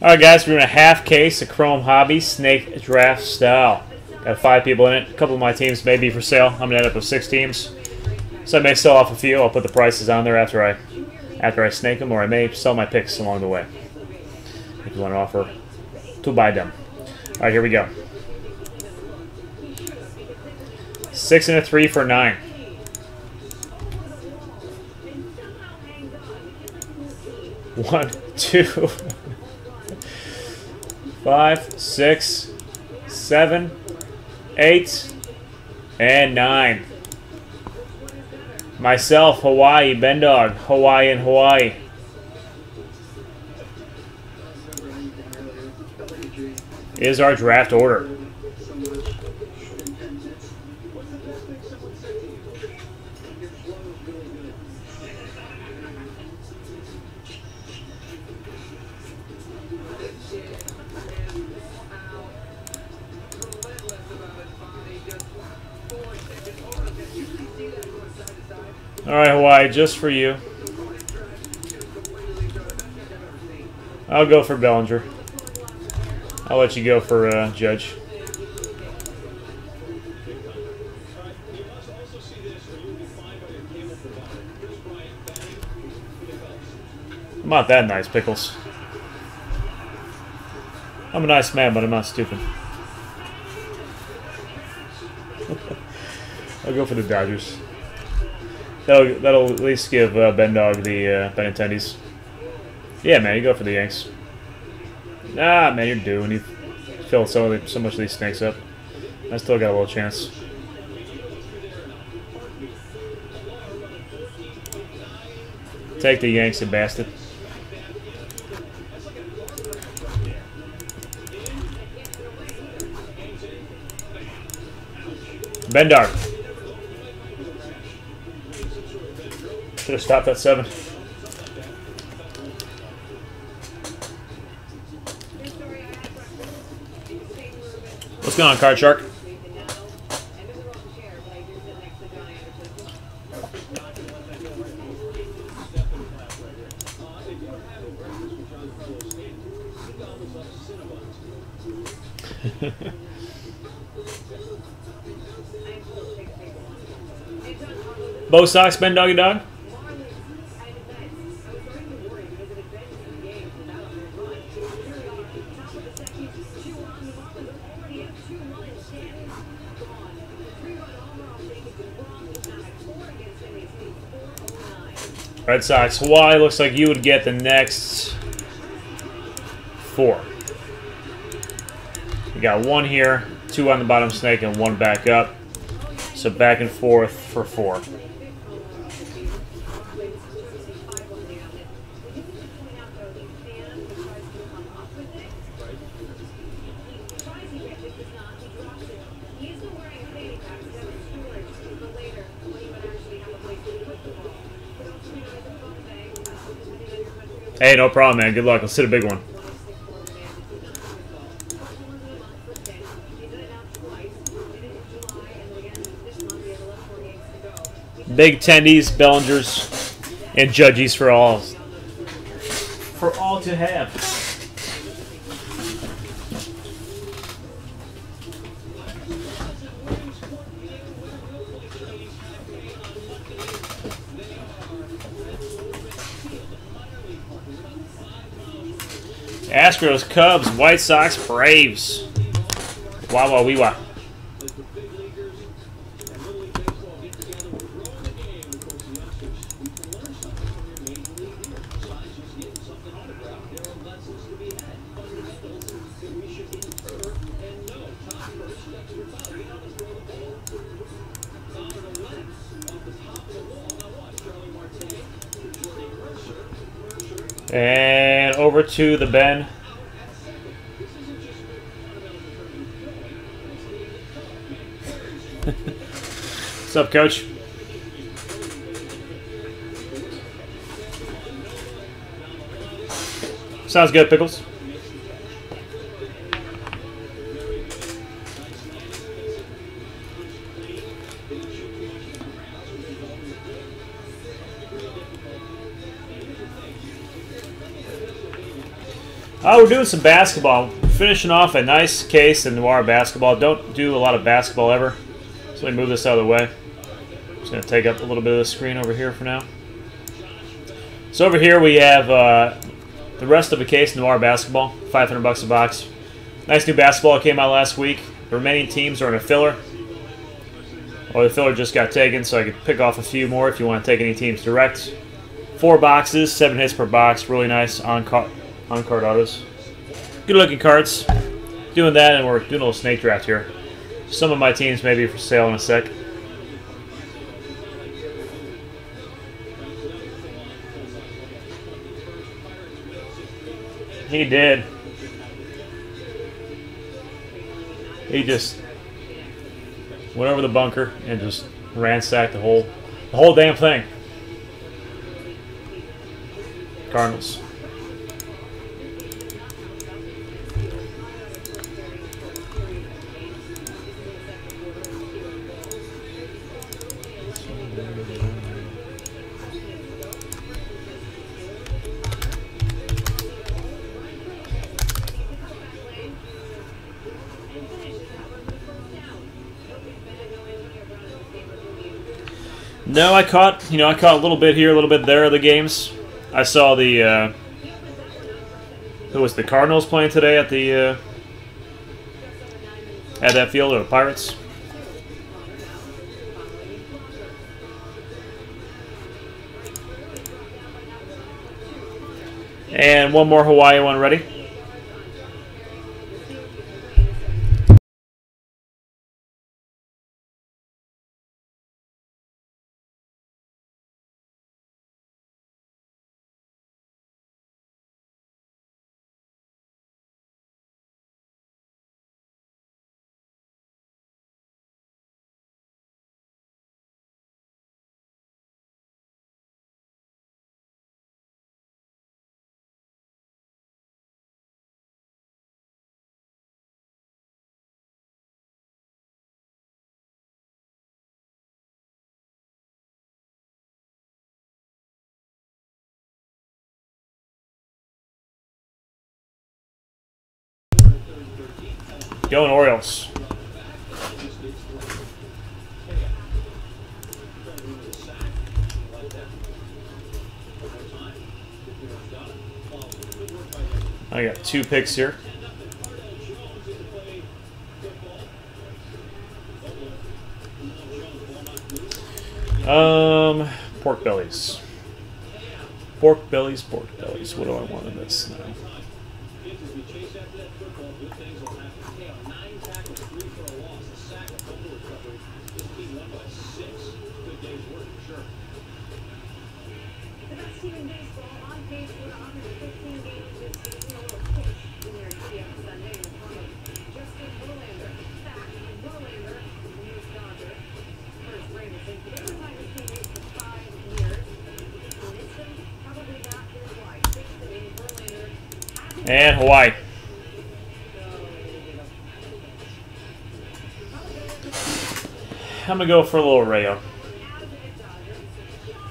Alright guys, we're doing a half case of Chrome Hobby Snake Draft Style. Got five people in it. A couple of my teams may be for sale. I'm gonna end up with six teams. So I may sell off a few. I'll put the prices on there after I after I snake them, or I may sell my picks along the way. If you want to offer to buy them. Alright, here we go. Six and a three for nine. One, two, five, six, seven, eight, and nine. Myself, Hawaii, Bendog, Hawaii and Hawaii. Is our draft order. Alright, Hawaii, just for you. I'll go for Bellinger. I'll let you go for uh, Judge. I'm not that nice, Pickles. I'm a nice man, but I'm not stupid. I'll go for the Dodgers. That'll, that'll at least give uh, Ben Dog the uh, Benintendis. Yeah, man, you go for the Yanks. Ah, man, you're when you fill so, so much of these snakes up. I still got a little chance. Take the Yanks, you bastard. Bendar. Should have stopped at seven. What's going on, Card Shark? Bo Sox, Ben Doggy Dog. Red Sox. Hawaii looks like you would get the next four. You got one here, two on the bottom snake, and one back up. So back and forth for four. No problem, man. Good luck. Let's hit a big one. Big tendies, Bellingers, and judges for all. For all to have. Astros, Cubs, White Sox, Braves. Wah wah wee wah. And over to the Ben. Up, coach? Sounds good, Pickles. Oh, we're doing some basketball. Finishing off a nice case in Noir basketball. Don't do a lot of basketball ever. So me move this out of the way. Just going to take up a little bit of the screen over here for now. So over here we have uh, the rest of a case Noir basketball. 500 bucks a box. Nice new basketball came out last week. The remaining teams are in a filler. Or the filler just got taken, so I could pick off a few more if you want to take any teams direct. Four boxes, seven hits per box. Really nice on card, on card autos. Good looking cards. Doing that, and we're doing a little snake draft here. Some of my teams may be for sale in a sec. He did. He just went over the bunker and just ransacked the whole, the whole damn thing. Cardinals. No, I caught you know I caught a little bit here, a little bit there of the games. I saw the uh, who was the Cardinals playing today at the uh, at that field or the Pirates. And one more Hawaii one ready. Going Orioles. I got two picks here. Um, pork bellies. Pork bellies, pork bellies. What do I want in this now? And Hawaii. I'm gonna go for a little Rayo.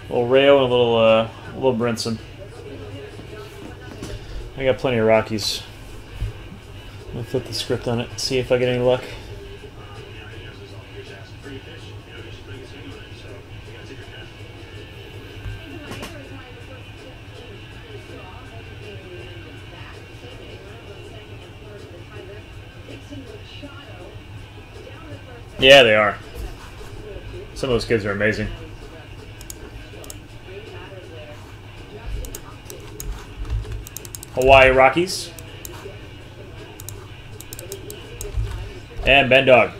A little Rayo and a little uh, a little Brinson. I got plenty of Rockies. I'm gonna flip the script on it, see if I get any luck. Yeah, they are. Some of those kids are amazing. Hawaii Rockies. And Ben Dog.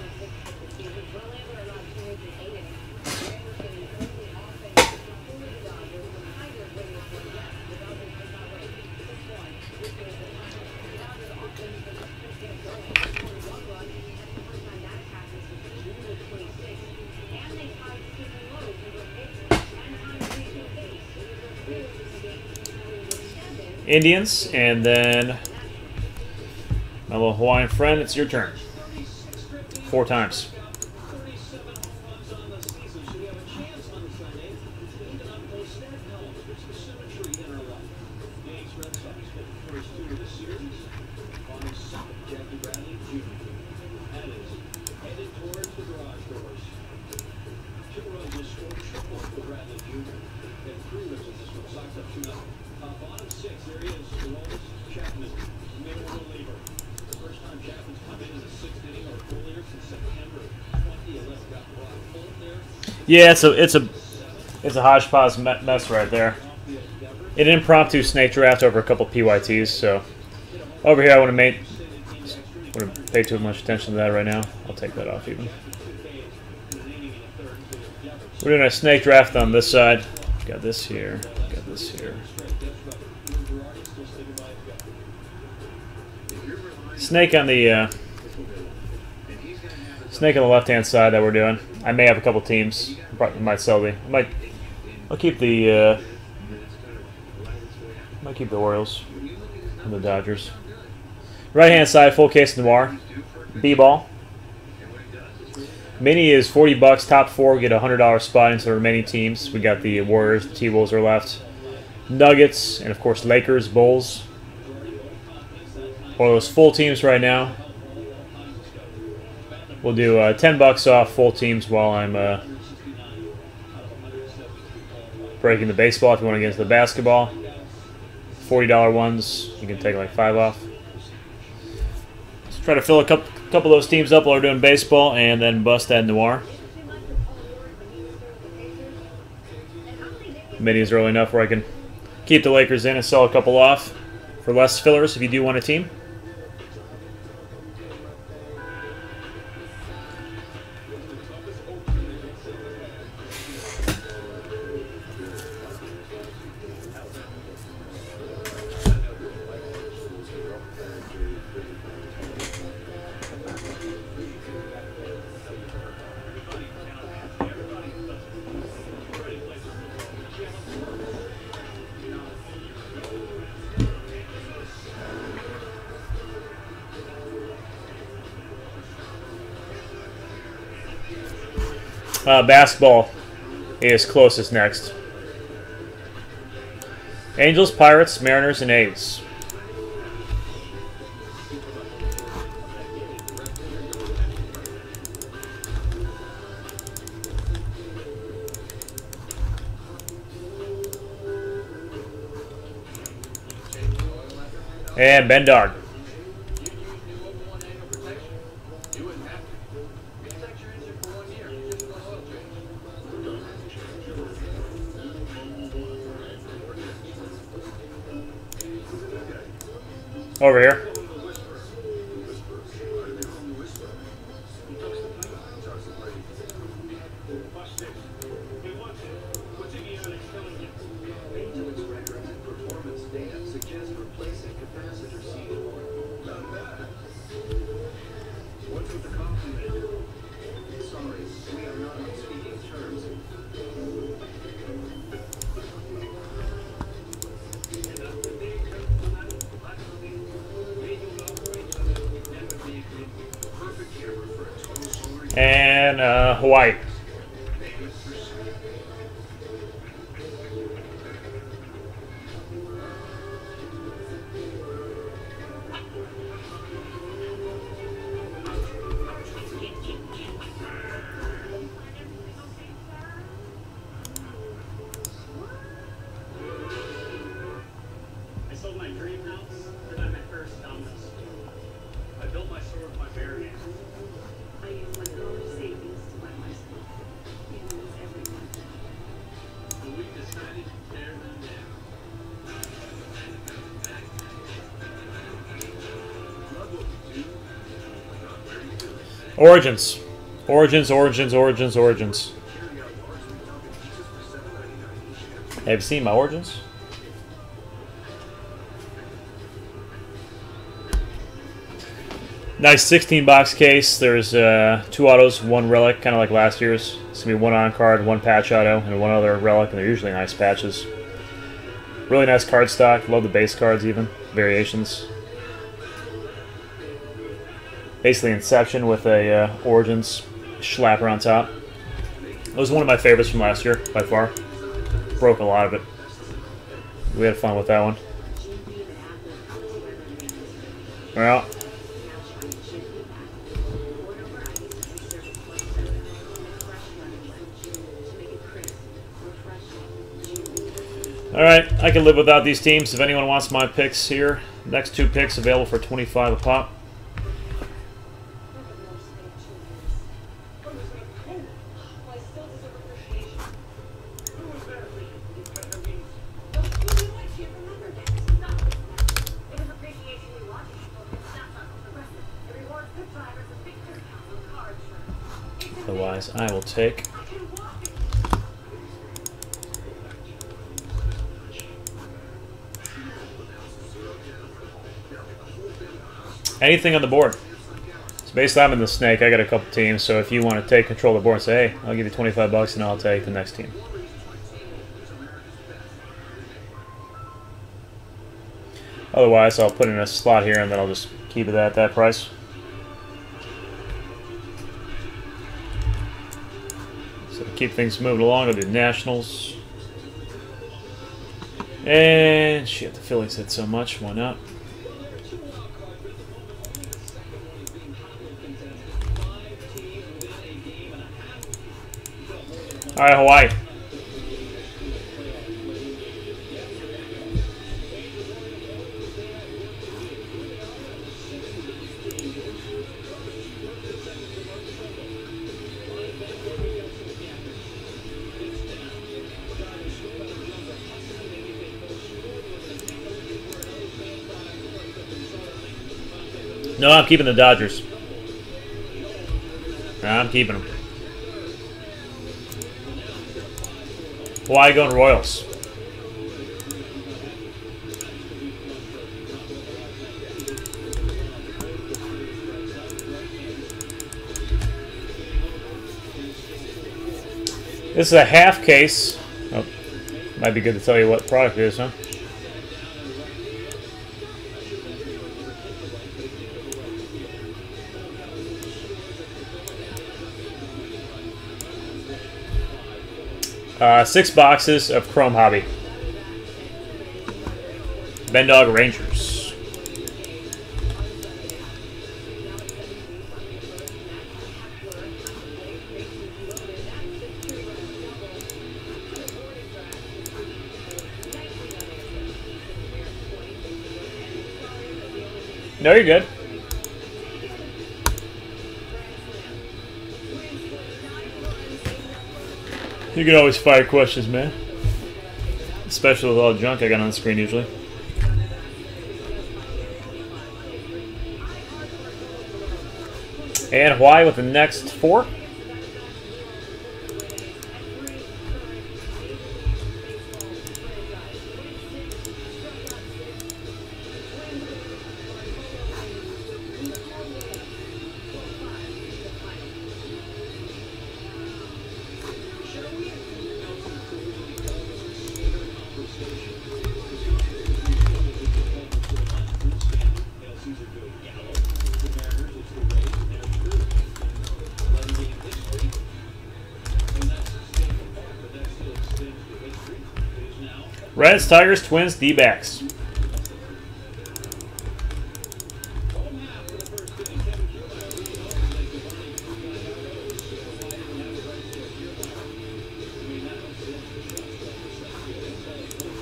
Indians, and then my little Hawaiian friend, it's your turn. Four times. Yeah, it's a it's a it's a hodgepodge mess right there. An impromptu snake draft over a couple PYTs. So over here, I want to make wouldn't pay too much attention to that right now. I'll take that off even. We're doing a snake draft on this side. Got this here. Got this here. Snake on the uh, snake on the left hand side that we're doing. I may have a couple teams. Probably might sell the. I might. I'll keep the. Uh, might keep the Orioles and the Dodgers. Right hand side, full case noir. B ball. Mini is 40 bucks. Top four get a hundred dollar spot into the remaining teams. We got the Warriors, the T Wolves are left. Nuggets, and of course Lakers, Bulls. Those full teams right now. We'll do uh, 10 bucks off full teams while I'm uh, breaking the baseball if you want to get into the basketball. $40 ones, you can take like five off. Let's try to fill a couple, couple of those teams up while we're doing baseball and then bust that noir. Mini is early enough where I can keep the Lakers in and sell a couple off for less fillers if you do want a team. Uh, basketball is closest next. Angels, Pirates, Mariners, and A's. And Ben Dard. Origins. Origins, Origins, Origins, Origins. Have you seen my Origins? Nice 16 box case. There's uh, two autos, one relic, kind of like last year's. It's going to be one on card, one patch auto, and one other relic, and they're usually nice patches. Really nice card stock. Love the base cards, even. Variations basically Inception with a uh, Origins schlapper on top. It was one of my favorites from last year, by far. Broke a lot of it. We had fun with that one. Well. Alright, I can live without these teams. If anyone wants my picks here, next two picks available for 25 a pop. Anything on the board. So I'm in the snake. I got a couple teams. So if you want to take control of the board say, hey, I'll give you 25 bucks and I'll take the next team. Otherwise, I'll put in a slot here and then I'll just keep it at that price. So to keep things moving along, I'll do Nationals. And shit, the Phillies hit so much. Why not? All right, Hawaii. No, I'm keeping the Dodgers. I'm keeping them. Why going Royals? This is a half case. Oh, might be good to tell you what product it is, huh? Uh, six boxes of Chrome Hobby. Bendog Rangers. No, you're good. You can always fire questions, man. Especially with all the junk I got on the screen usually. And why with the next four? Tigers, Twins, D-backs.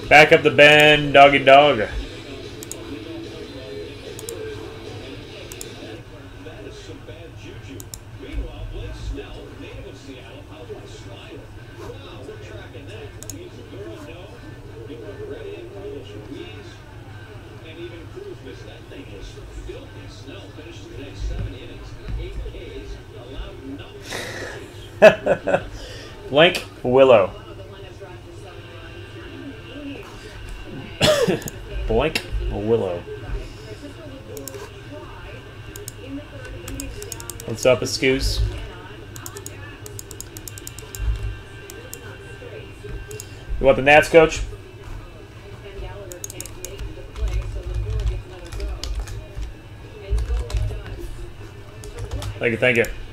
Back up the bend, doggy dog. Blank Willow. Blank Willow. What's up, Excuse? You want the Nats coach? Thank you, thank you.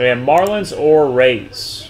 We have Marlins or Rays.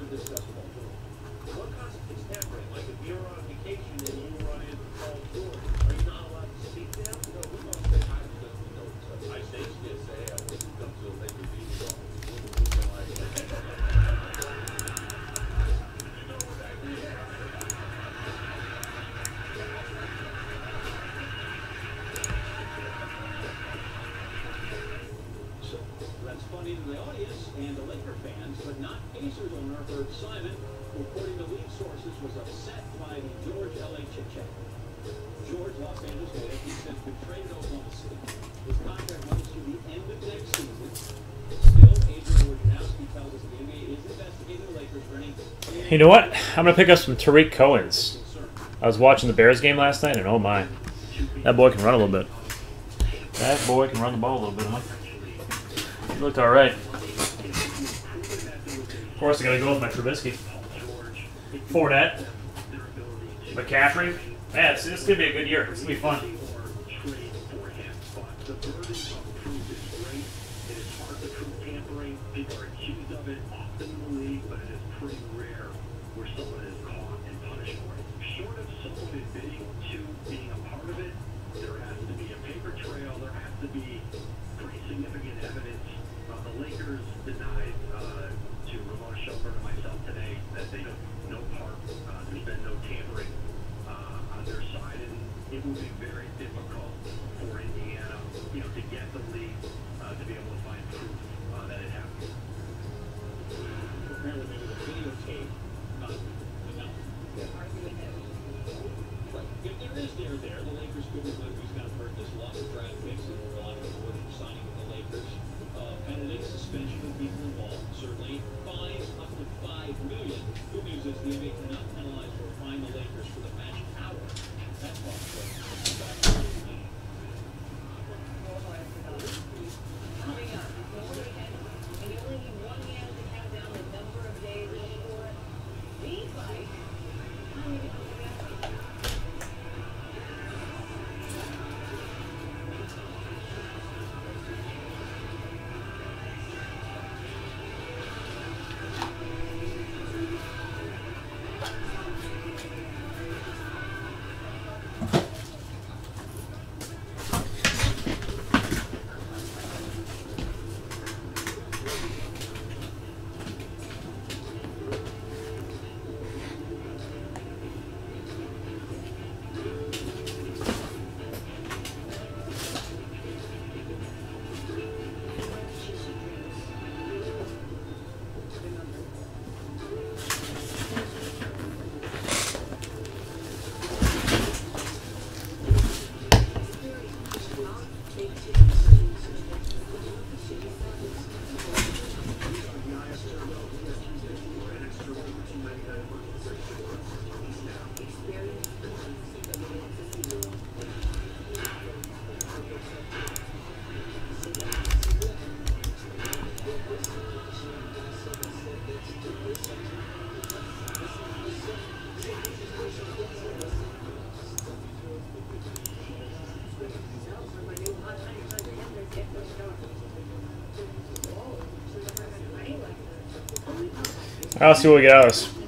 under discussed. What constitutes know what? I'm gonna pick up some Tarik Cohen's. I was watching the Bears game last night, and oh my, that boy can run a little bit. That boy can run the ball a little bit, huh? He looked all right. Of course, I gotta go with my Trubisky. Fournette, McCaffrey. Man, this is gonna be a good year. It's gonna be fun. it was very difficult for Indiana, you know, to get the lead, uh, to be able I'll see what we get out of this.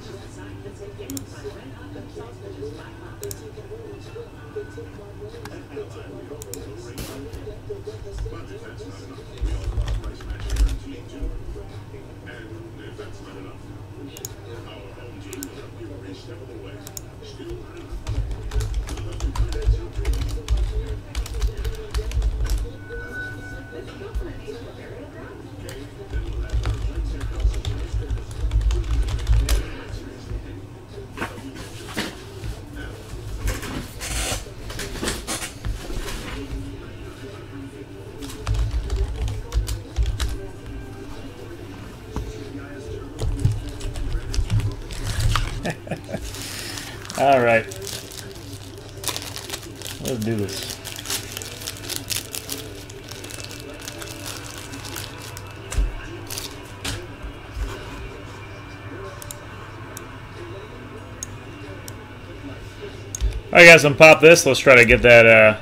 Guys, unpop this. Let's try to get that, uh,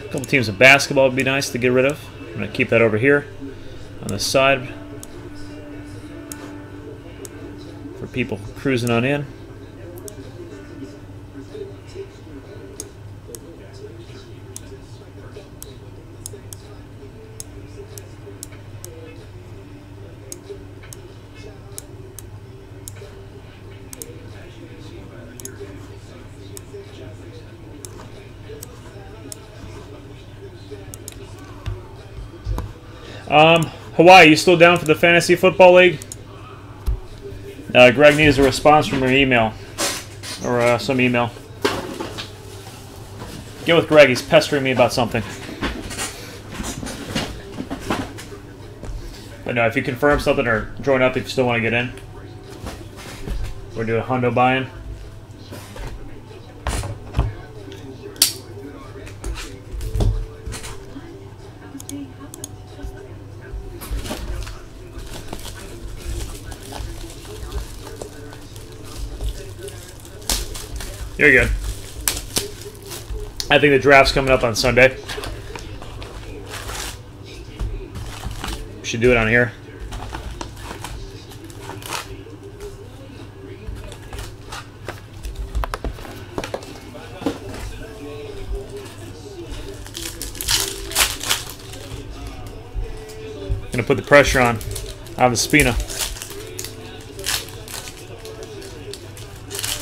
a couple teams of basketball would be nice to get rid of. I'm going to keep that over here on the side for people cruising on in. Um, Hawaii, you still down for the Fantasy Football League? Uh, Greg needs a response from your email. Or uh, some email. Get with Greg, he's pestering me about something. But no, if you confirm something or join up if you still want to get in. We're doing a Hundo buy-in. You're good. I think the draft's coming up on Sunday. Should do it on here. Gonna put the pressure on on the Spina.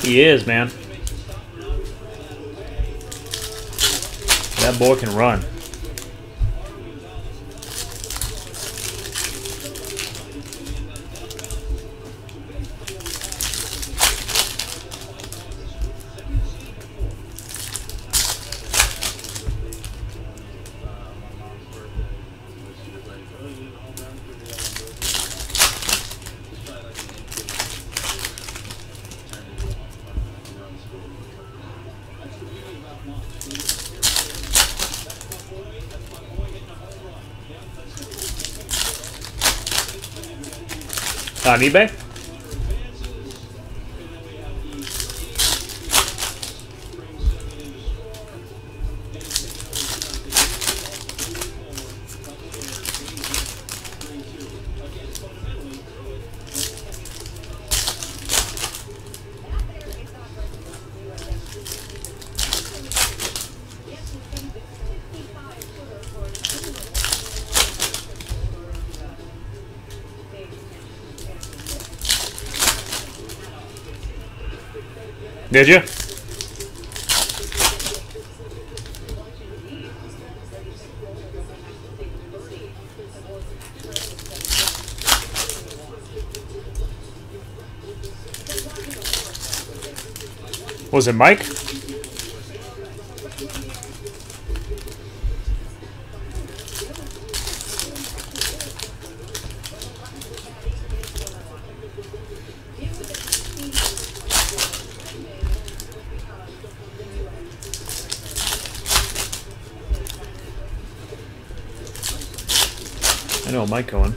He is, man. That boy can run. On eBay? Did you? Was it Mike? Mike going.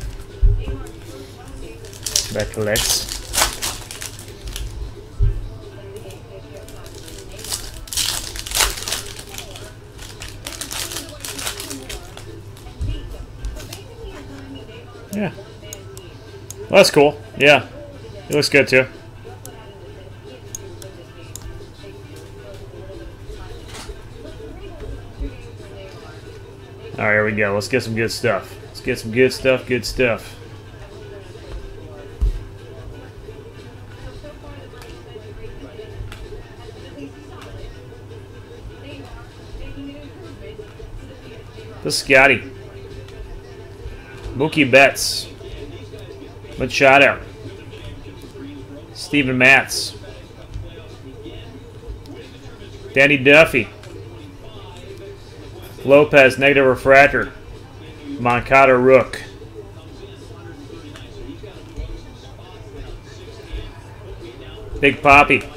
Back to Lex. Yeah. Well, that's cool. Yeah. It looks good too. Alright, here we go. Let's get some good stuff. Get some good stuff, good stuff. The Scotty. Mookie Betts. Machado. Steven Matz. Danny Duffy. Lopez, negative refractor. Moncada Rook. Big Papi.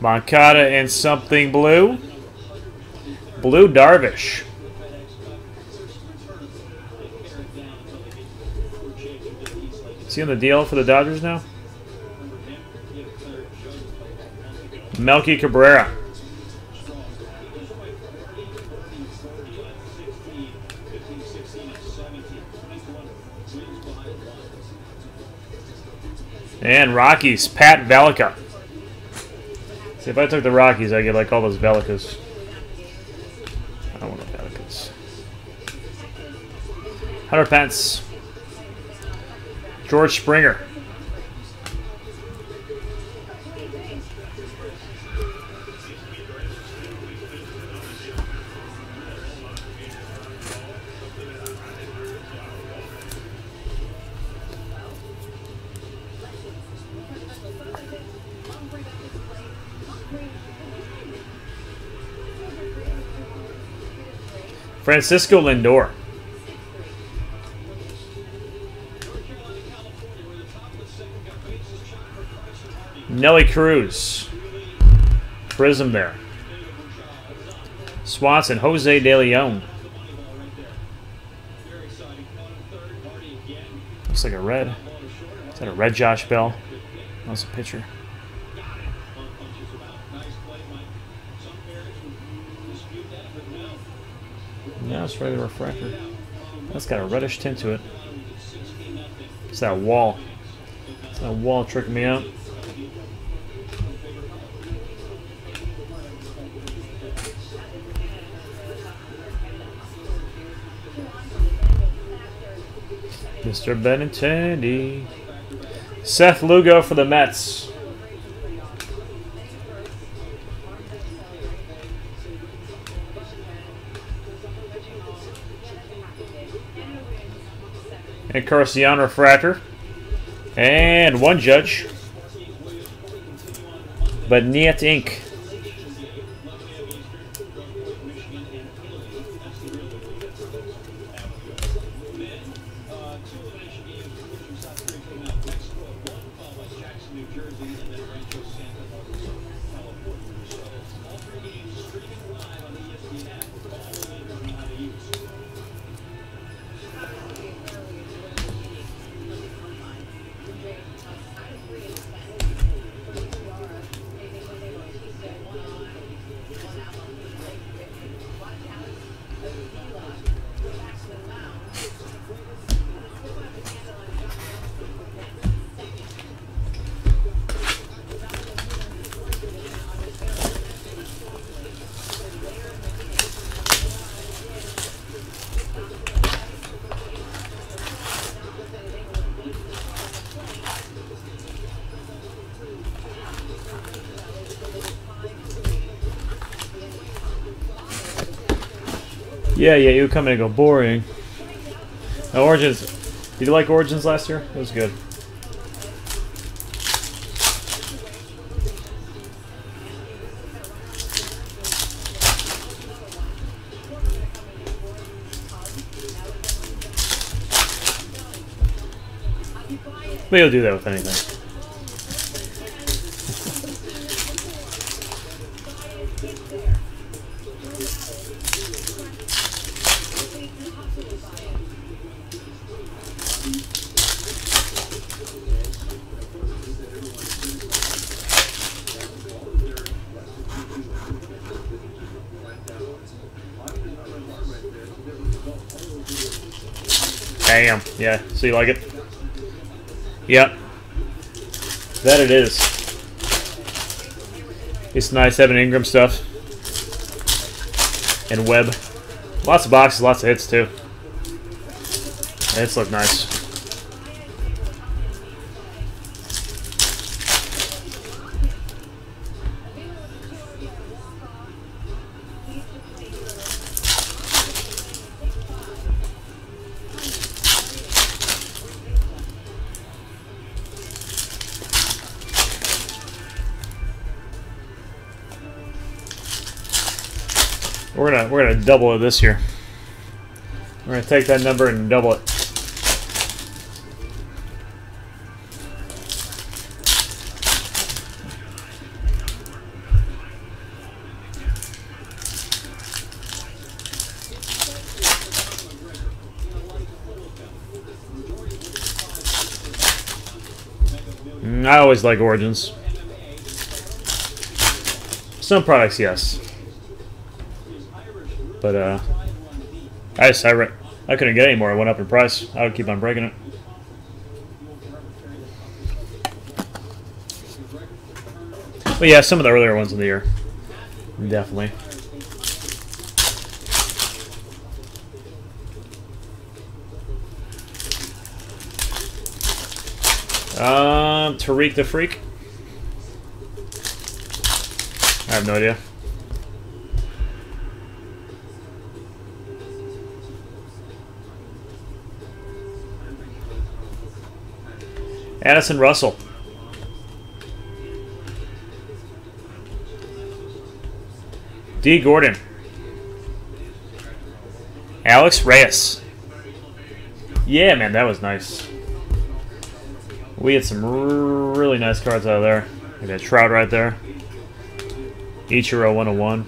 Moncada and something blue. Blue Darvish. Is he on the deal for the Dodgers now? Melky Cabrera. And Rockies, Pat Valaika. See, if I took the Rockies, I get like all those Valaikas. I don't want no Valaikas. Hunter Pence. George Springer. Francisco Lindor. Nelly Cruz. Prism there. Swanson, Jose De Leon. Looks like a red. Is that a red Josh Bell? That's a pitcher. Yeah, it's regular refractor. That's got a reddish tint to it. It's that wall. It's that wall tricking me out. Mr. Benintendi. Seth Lugo for the Mets. And Carcion Refractor. And one judge. But Niet Inc. New Jersey. Yeah, yeah, you come in and go boring. Now, Origins, did you like Origins last year? It was good. But you'll do that with anything. You like it? Yep. That it is. It's nice having Ingram stuff. And web. Lots of boxes, lots of hits too. It's look nice. Double it this year. We're gonna take that number and double it. Mm, I always like Origins. Some products, yes. But, uh, I just, I, I couldn't get any more. I went up in price. I would keep on breaking it. But yeah, some of the earlier ones in the year. Definitely. Um, Tariq the Freak. I have no idea. Addison Russell. D. Gordon. Alex Reyes. Yeah, man, that was nice. We had some really nice cards out of there. Got Trout right there. Ichiro 101.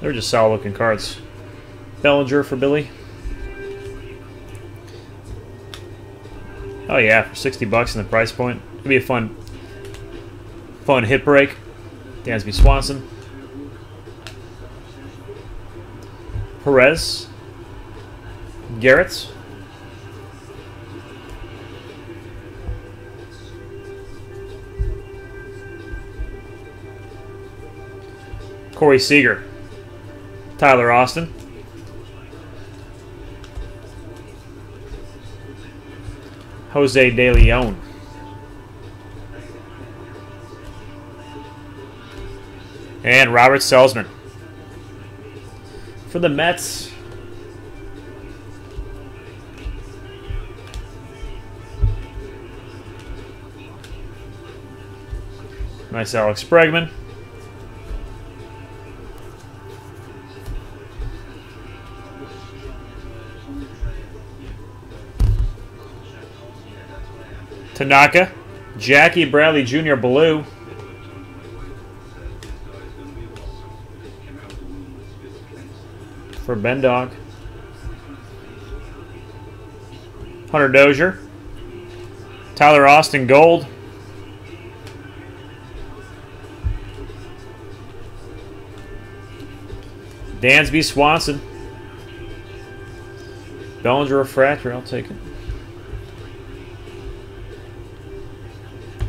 They're just solid looking cards. Bellinger for Billy. Oh yeah, for 60 bucks in the price point. It'd be a fun fun hit break. Dansby Swanson. Perez. Garrett. Corey Seager. Tyler Austin. Jose De Leon. And Robert Gsellman. For the Mets. Nice Alex Bregman. Tanaka, Jackie Bradley Jr. Blue. For Ben Dog. Hunter Dozier. Tyler Austin Gold. Dansby Swanson. Bellinger Refractor, I'll take it.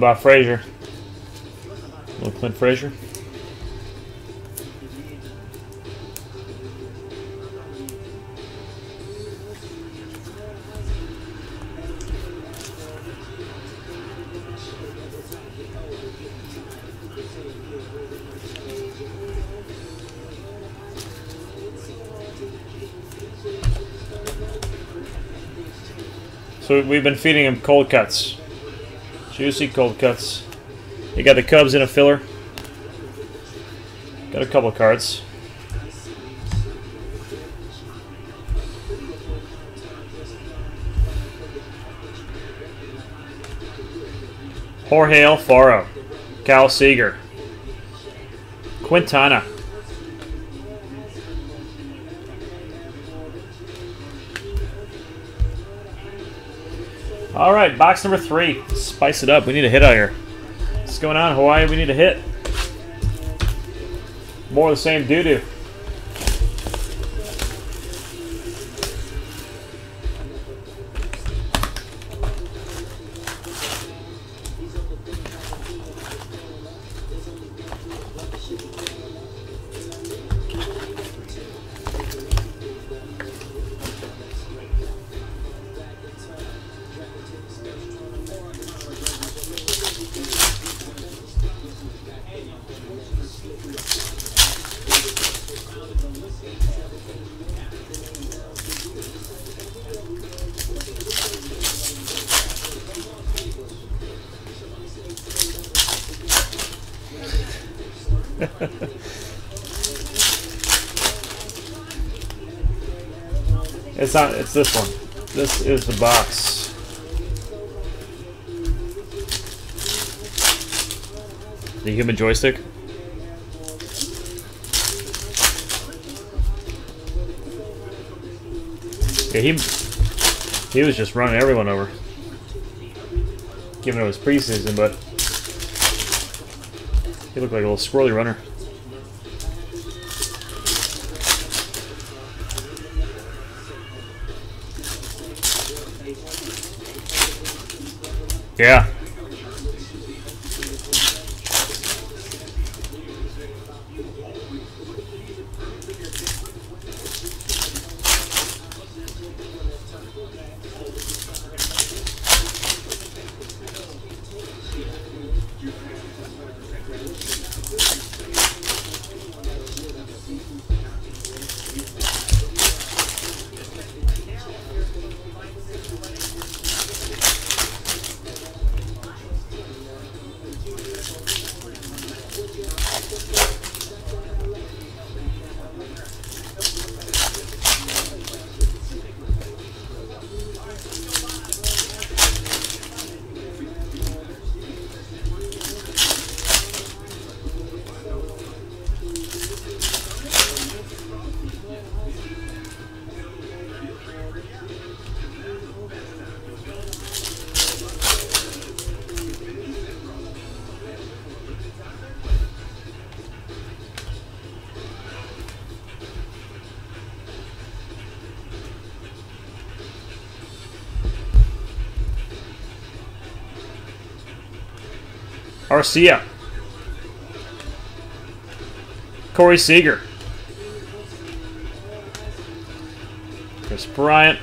About Frazier? Little Clint Frazier? So we've been feeding him cold cuts. Juicy cold cuts. You got the Cubs in a filler. Got a couple cards. Jorge Alfaro. Kyle Seager, Quintana. Right, box number three. Spice it up. We need a hit out here. What's going on, Hawaii? We need a hit. More of the same doo-doo. It's this one. This is the box. The human joystick. Yeah, he he was just running everyone over. Given it was preseason, but he looked like a little squirrely runner. Yeah. Arcia. Corey Seager. Kris Bryant.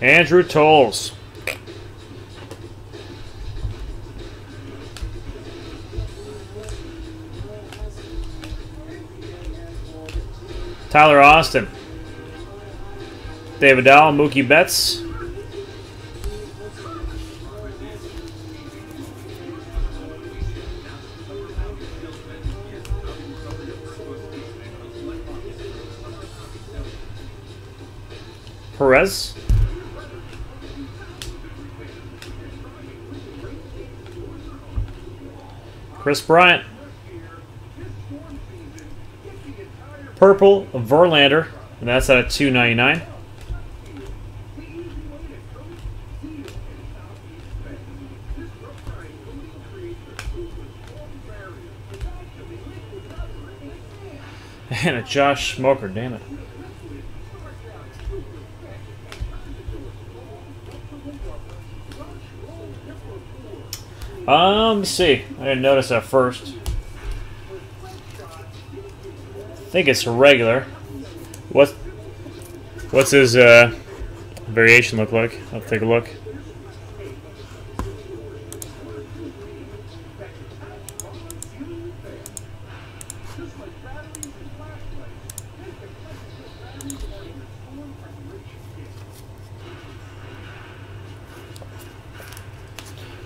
Andrew Toles. Tyler Austin. David Dahl, Mookie Betts. Perez. Kris Bryant. Purple Verlander, and that's at 299. And a Josh Smoker, damn it. Um, see. I didn't notice that first. Think it's regular. What? What's his uh, variation look like? I'll take a look.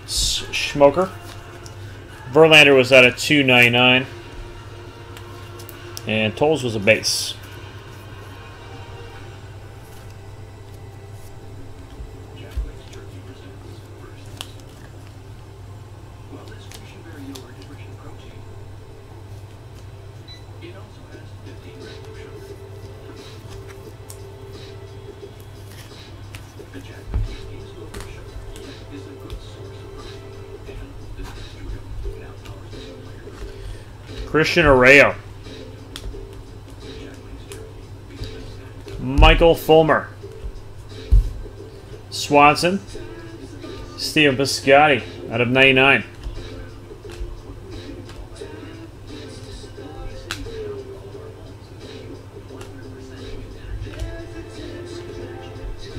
Smoker. Verlander was at a 299. And Toles was a base. Christian Arroyo. Michael Fulmer. Swanson. Stephen Piscotty out of 99.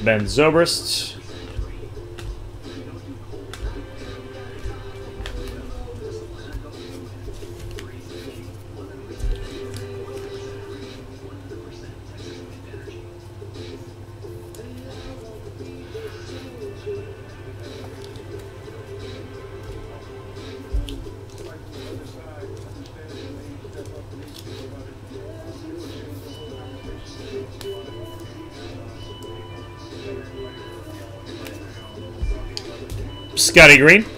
Ben Zobrist. Scotty Green.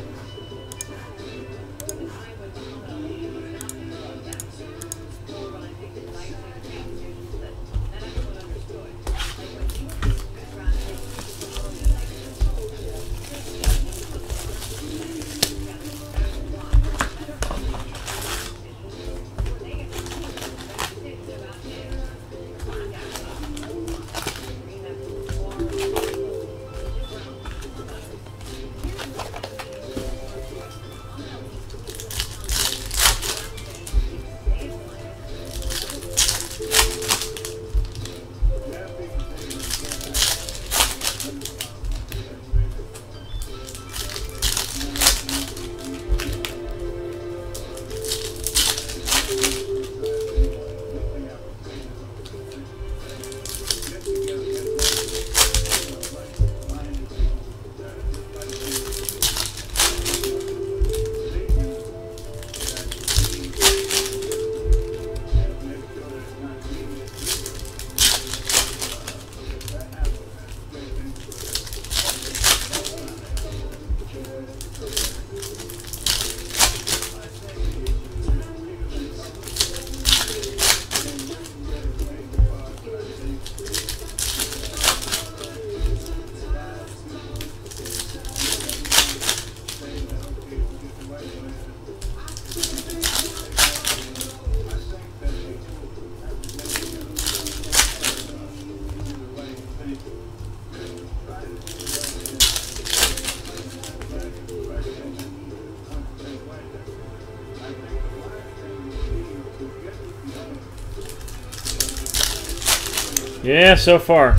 Yeah, so far.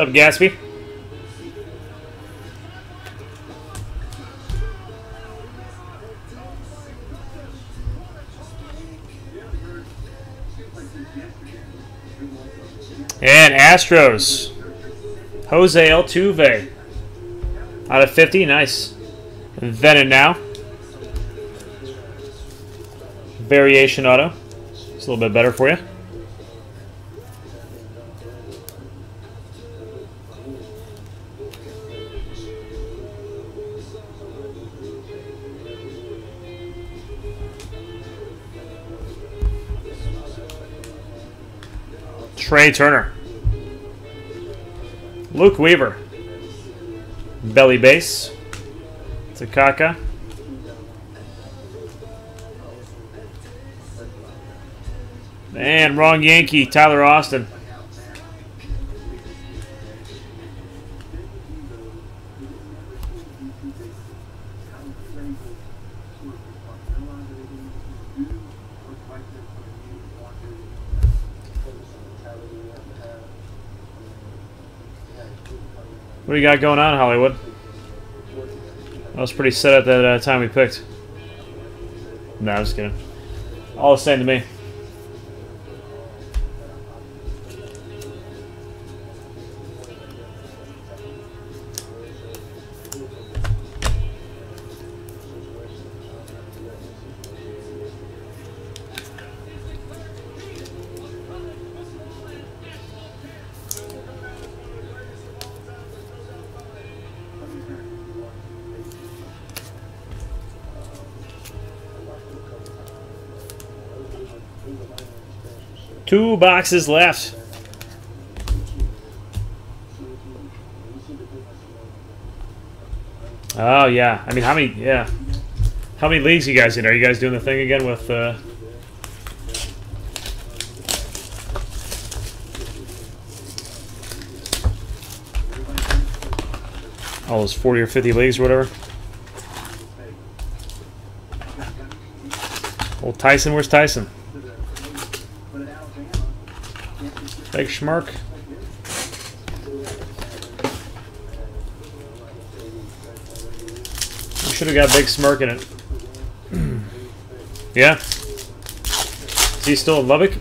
up, Gatsby? And Astros. Jose Altuve. Out of 50, nice. And then and now. Variation auto. It's a little bit better for you. Trea Turner. Luke Weaver. Belly base. Tanaka. Man, wrong Yankee. Tyler Austin. You got going on, Hollywood? I was pretty set at that uh, time we picked. No, I'm just kidding. All the same to me. Boxes left. Oh yeah, I mean, how many? Yeah, how many leagues you guys in? Are you guys doing the thing again with? Uh... All those forty or fifty leagues or whatever. Old Tyson, where's Tyson? Big schmirk. You should have got big smirk in it. yeah. Is he still in Lubbock?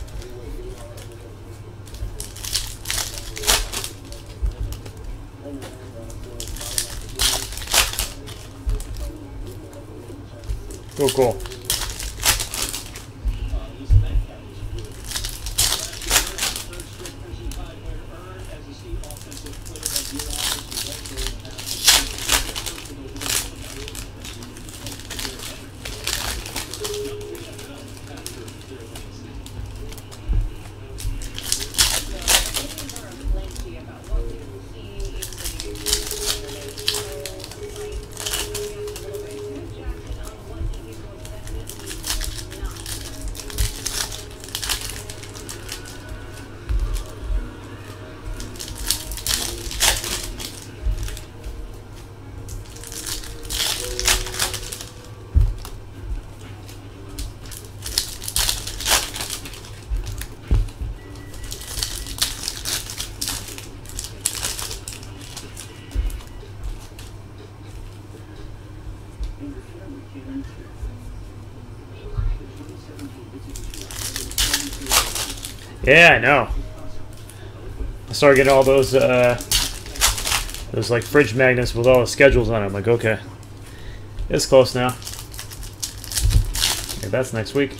Yeah, I know. I started getting all those, uh, those like fridge magnets with all the schedules on them. I'm like, okay, it's close now. That's next week.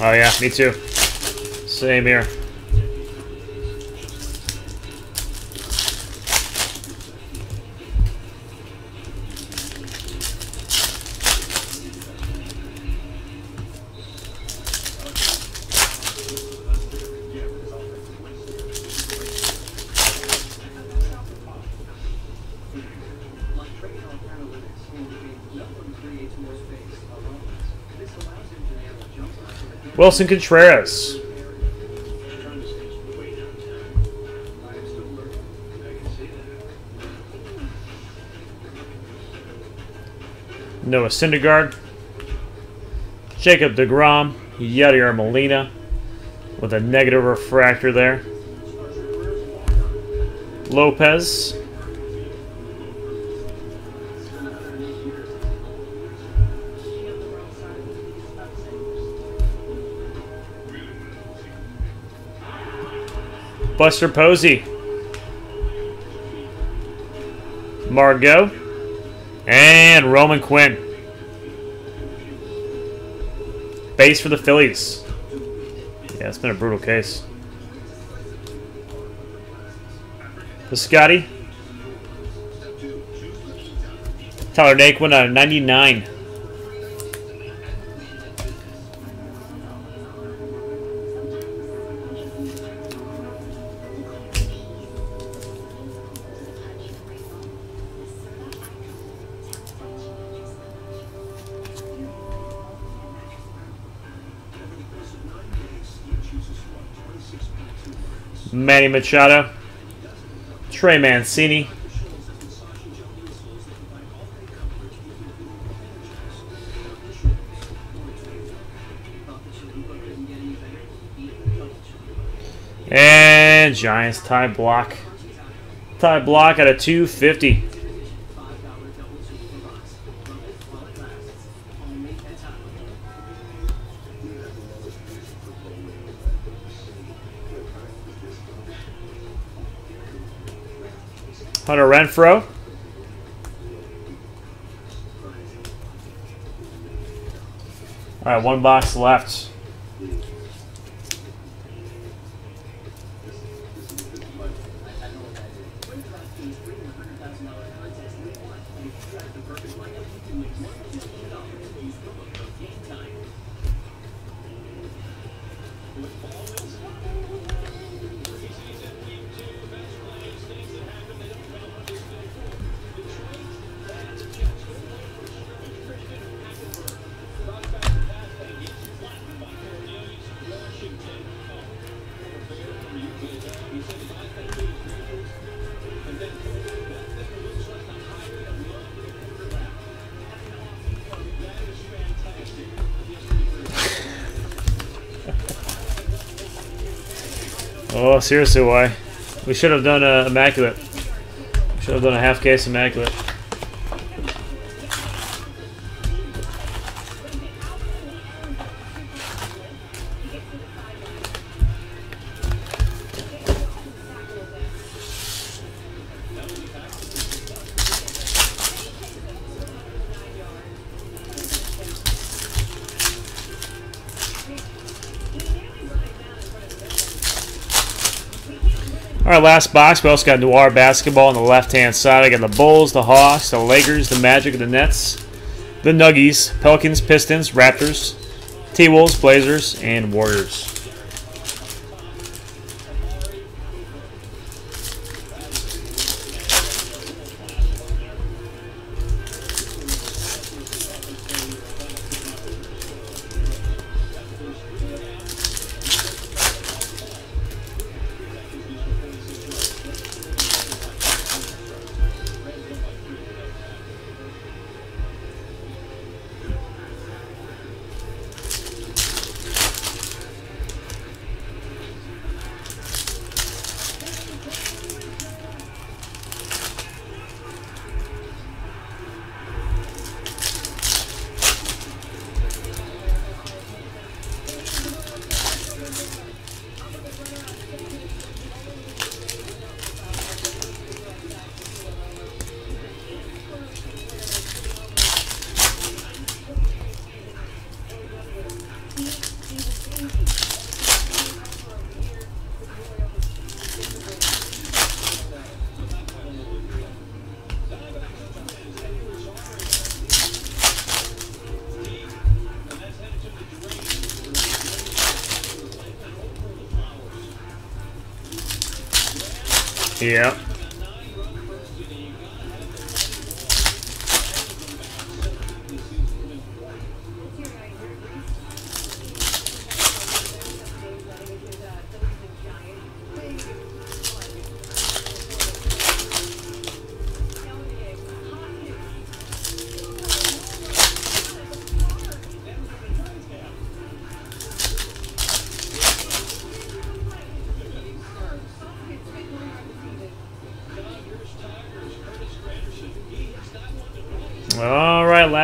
Oh yeah, me too. Same here. Willson Contreras. Noah Syndergaard. Jacob DeGrom. Yadier Molina with a negative refractor there. Lopez. Buster Posey. Margot. And Roman Quinn. Base for the Phillies. Yeah, it's been a brutal case. The Scotty. Tyler Naquin out of 99. Manny Machado. Trey Mancini. And Giants Ty Blach. Ty Blach at a 250. Renfroe. All right, one box left. Oh, seriously, why? We should have done a immaculate. We should have done a half case immaculate. Last box. We also got Noir basketball on the left-hand side. I got the Bulls, the Hawks, the Lakers, the Magic, the Nets, the Nuggies, Pelicans, Pistons, Raptors, T-Wolves, Blazers, and Warriors.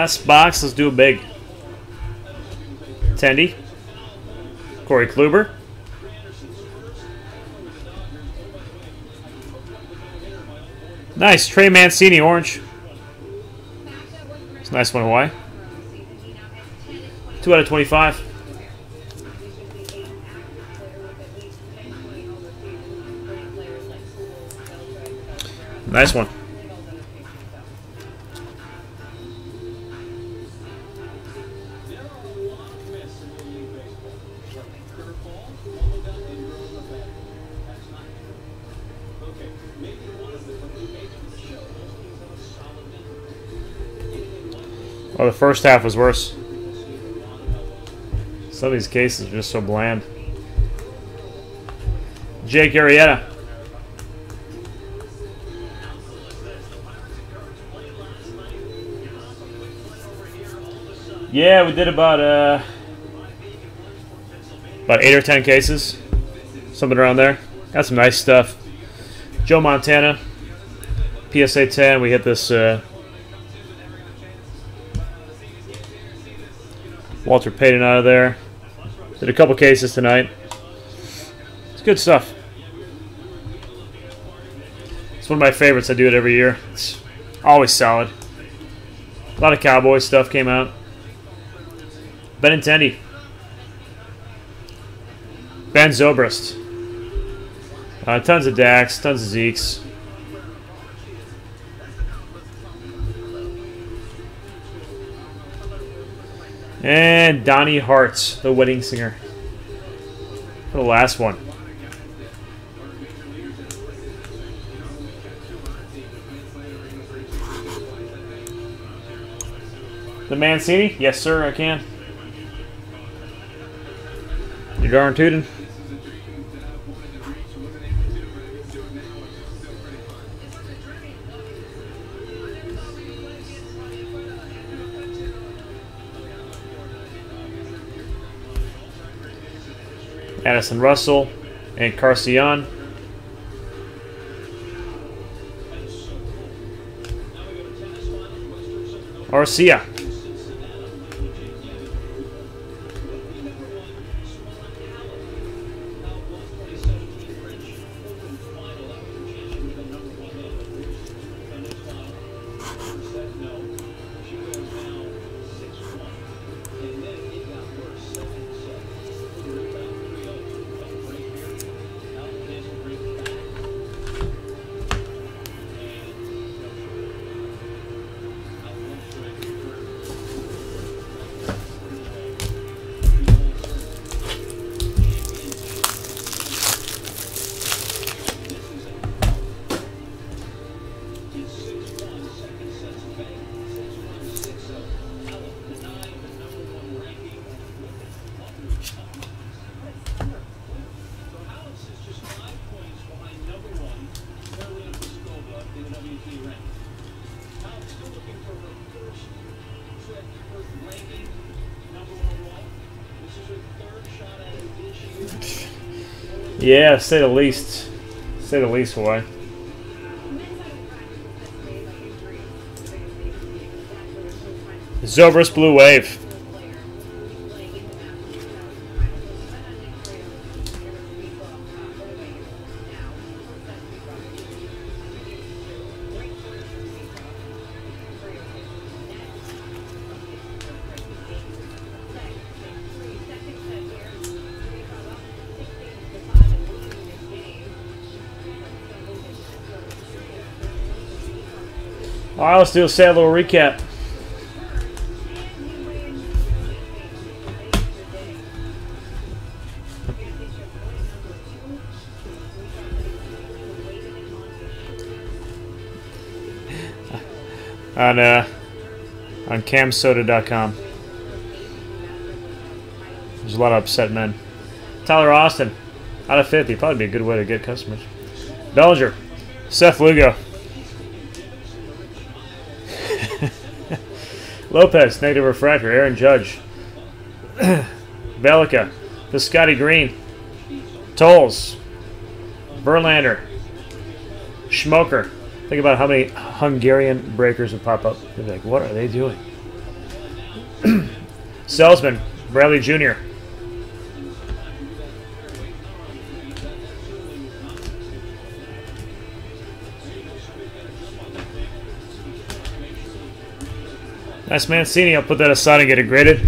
Last box. Let's do a big. Tendy. Corey Kluber. Nice. Trey Mancini, orange. It's a nice one, Hawaii. 2 out of 25. Nice one. First half was worse. Some of these cases are just so bland. Jake Arrieta. Yeah, we did about uh, about eight or ten cases, something around there. Got some nice stuff. Joe Montana, PSA 10. We hit this uh, Walter Payton out of there. Did a couple cases tonight. It's good stuff. It's one of my favorites. I do it every year. It's always solid. A lot of cowboy stuff came out. Benintendi. Ben Zobrist. Uh, tons of Dax, tons of Zeeks. And Donnie Hart, the wedding singer. For the last one. The Mancini? Yes, sir, I can. You're darn tootin'. Addison Russell and Carcion. Arcia. Yeah, say the least. Say the least, boy. Zobrist Blue Wave. All right, let's do a sad little recap. on uh, on camsoda.com. There's a lot of upset men. Tyler Austin, out of 50, probably be a good way to get customers. Bellinger, Seth Lugo. Lopez, negative refractor. Aaron Judge. Valaika. The Scotty Green. Toles. Verlander. Schmoker. Think about how many Hungarian breakers would pop up. They'd be like, what are they doing? Salesman. Bradley Jr. Nice Mancini. I'll put that aside and get it graded.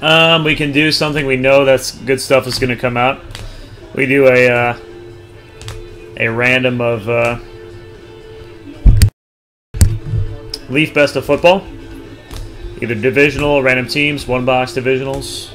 Um, we can do something we know that's good stuff is going to come out. We do a uh, a random of uh, Leaf Best of Football. Either divisional, random teams, one box divisionals.